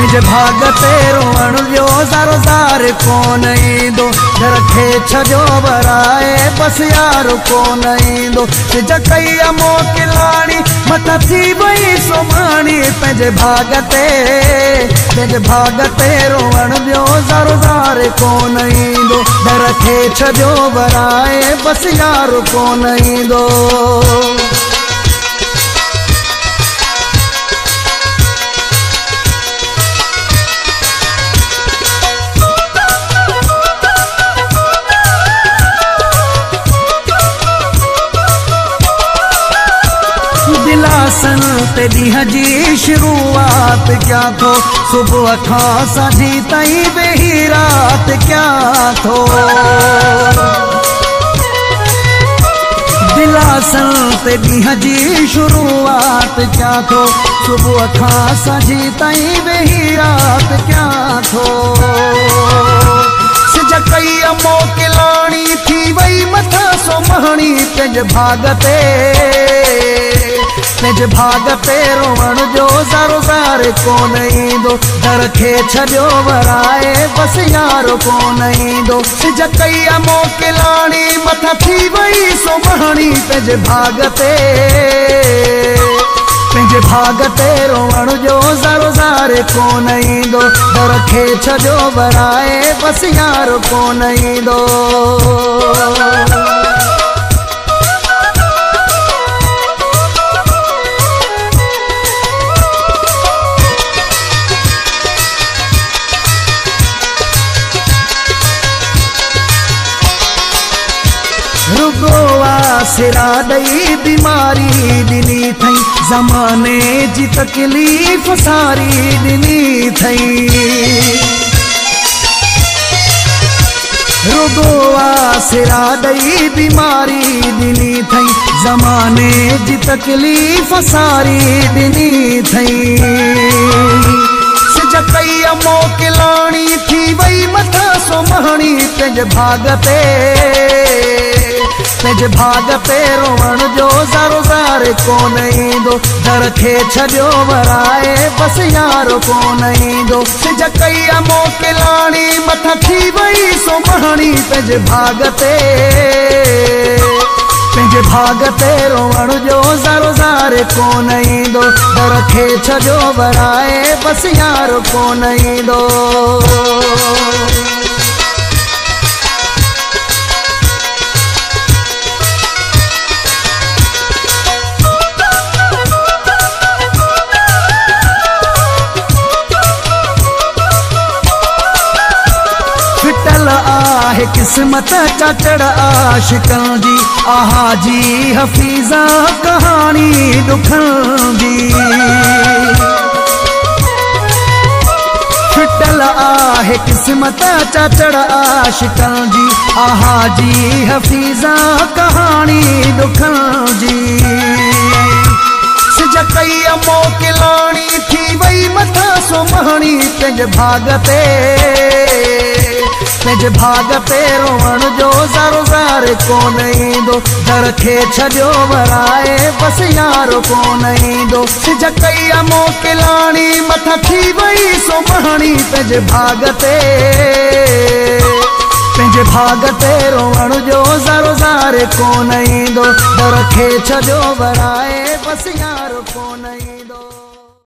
پنهنجي ڀاڳ روئڻ جو زارو زار ڪونه ايندو. در کي ڇڏيو ورائي بس يار ڪونه ايندو. سج ڪئي موقعي لاڻي مٿان ٿي وئي سوماڻي پنهنجي ڀاڳ تي پنهنجي ڀاڳ تي روئڻ ٻيو زارو زار ڪونه ايندو. در کي ڇڏيو ورائي بس يار ڪونه ايندو ڏينهن جي شروعات ڪيا ٿو؟ صبح کان ساڍي تائين ويهي رات ڪيا ٿو؟ دلاسن تي ڏينهن جي شروعات ڪيا ٿو؟ صبح کان ساڍي تائين ويهي رات ڪيا ٿو؟ سج ڪئي موڪلاڻي ٿي وئي مٿان سومهڻي پنهنجي ڀاڳ تي پنهنجي ڀاڳ تي روئڻ جو زارو زار ڪونه ايندو. در کي ڇڏيو ورائي بس يار ڪونه ايندو. سج ڪئي موڪلاڻي مٿان ٿي وئي سومهڻي پنهنجي ڀاڳ تي. پنهنجي ڀاڳ تي روئڻ جو زارو زار ڪونه ايندو. در کي ڇڏيو ورائي بس يار ڪونه ايندو रुको आसरा दई बीमारी दिनी थई। जमाने जी तकलीफ़ सारी दिनी थई। रुको आसरा दई बीमारी दिनी थई। जमाने जी तकलीफ़ सारी दिनी थई। सिजकई मोकिलाणी थी वई मथा सुम्हणी तेज भागते। پنهنجي ڀاڳ روئڻ جو زارو زار ڪونه ايندو. در کي ڇڏيو ورائي بس يار ڪونه ايندو. پنهنجي ڀاڳ تي. پنهنجي ڀاڳ تي روئڻ جو زارو زار ڪونه ايندو. در کي ڇڏيو ورائي بس يار ڪونه ايندو ڦٽل آهي قسمت چچڙ آشڪن جي. آها جي هفيزا ڪهاڻي ڏکن جي. ڦٽل آهي قسمت چچڙ آشڪن جي. آها جي هفيزا ڪهاڻي ڏکن جي. سج ڪئي موڪلاڻي ٿي وئي مٿان سومهڻي پنهنجي ڀاڳ تي پنهنجي ڀاڳ تي روئڻ جو زارو زار ڪونه ايندو. در کي ڇڏيو ورائي بس يار ڪونه ايندو. سج ڪئي موڪلاڻي مٿان ٿي وئي سومهڻي پنهنجي ڀاڳ تي. پنهنجي ڀاڳ تي روئڻ جو زارو زار ڪونه ايندو. در کي ڇڏيو ورائي بس يار ڪونه ايندو